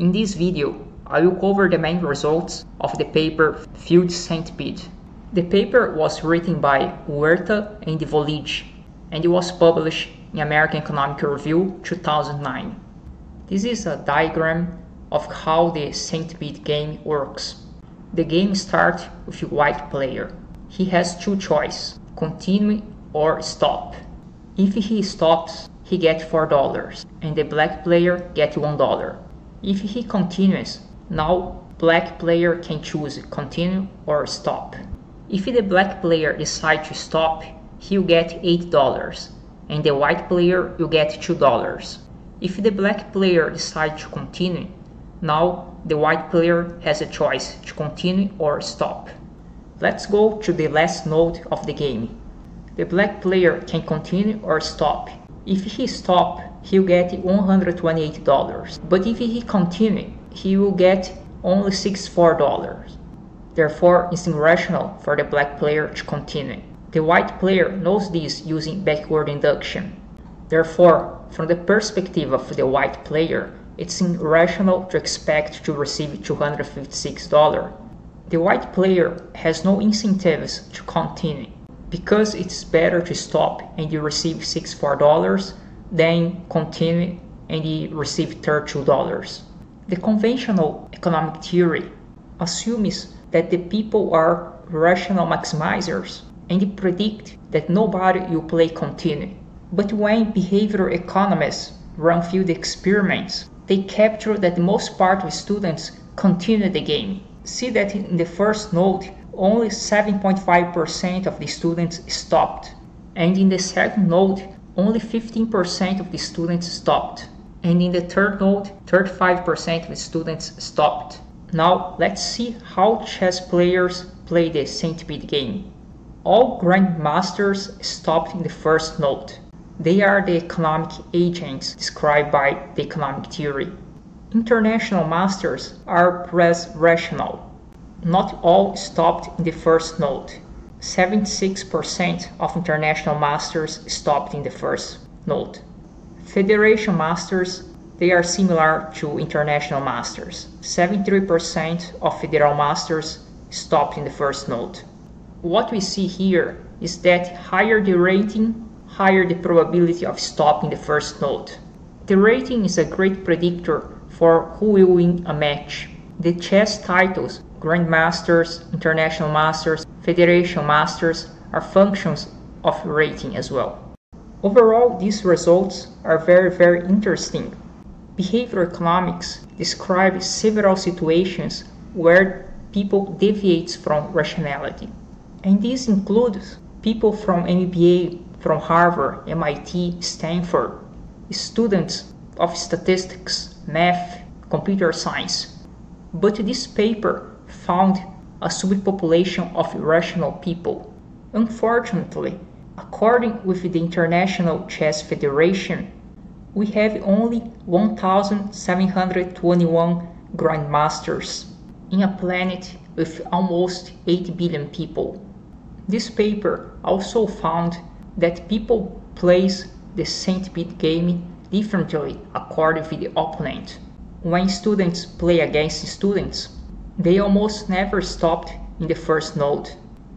In this video, I will cover the main results of the paper Field Centipede. The paper was written by Huerta and Volij and it was published in American Economic Review 2009. This is a diagram of how the centipede game works. The game starts with a white player. He has two choices, continue or stop. If he stops, he gets $4 and the black player gets $1. If he continues, now black player can choose continue or stop. If the black player decides to stop, he'll get $8 and the white player will get $2. If the black player decides to continue, now the white player has a choice to continue or stop. Let's go to the last node of the game. The black player can continue or stop. If he stop, he'll get $128. But if he continue, he will get only $64. Therefore, it's irrational for the black player to continue. The white player knows this using backward induction. Therefore, from the perspective of the white player, it's irrational to expect to receive $256. The white player has no incentives to continue because it's better to stop and you receive $64 than continue and you receive $32. The conventional economic theory assumes that the people are rational maximizers and predict that nobody will play continue. But when behavioral economists run field experiments, they capture that the most part of students continue the game. See that in the first node, only 7.5% of the students stopped. And in the second node, only 15% of the students stopped. And in the third node, 35% of the students stopped. Now let's see how chess players play the centipede game. All grandmasters stopped in the first node. They are the economic agents described by the economic theory. International masters are less rational. Not all stopped in the first node. 76% of international masters stopped in the first note. Federation masters, they are similar to international masters. 73% of federal masters stopped in the first note. What we see here is that higher the rating, higher the probability of stopping the first note. The rating is a great predictor for who will win a match. The chess titles, Grandmasters, International Masters, Federation Masters, are functions of rating as well. Overall, these results are very, very interesting. Behavioral economics describes several situations where people deviate from rationality. And this includes people from MBA from Harvard, MIT, Stanford, students of statistics, math, computer science. But this paper found a subpopulation of irrational people. Unfortunately, according with the International Chess Federation, we have only 1,721 grandmasters in a planet with almost 8 billion people. This paper also found that people plays the centipede game differently according to the opponent. When students play against students, they almost never stopped in the first note.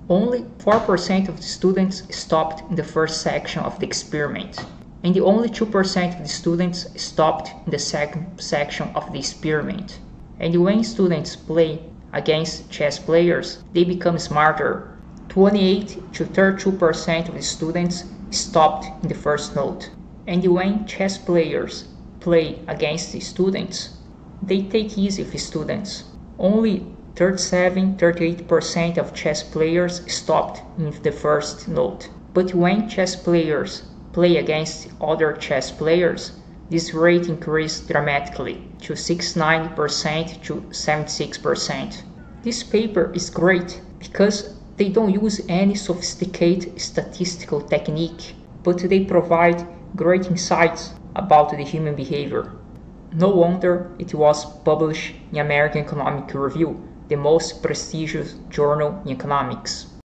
Only 4% of the students stopped in the first section of the experiment, and only 2% of the students stopped in the second section of the experiment. And when students play against chess players, they become smarter 28 to 32% of the students stopped in the first note. And when chess players play against the students, they take easy students. Only 37-38% of chess players stopped in the first note. But when chess players play against other chess players, this rate increased dramatically to 69% to 76%. This paper is great because they don't use any sophisticated statistical technique, but they provide great insights about the human behavior. No wonder it was published in American Economic Review, the most prestigious journal in economics.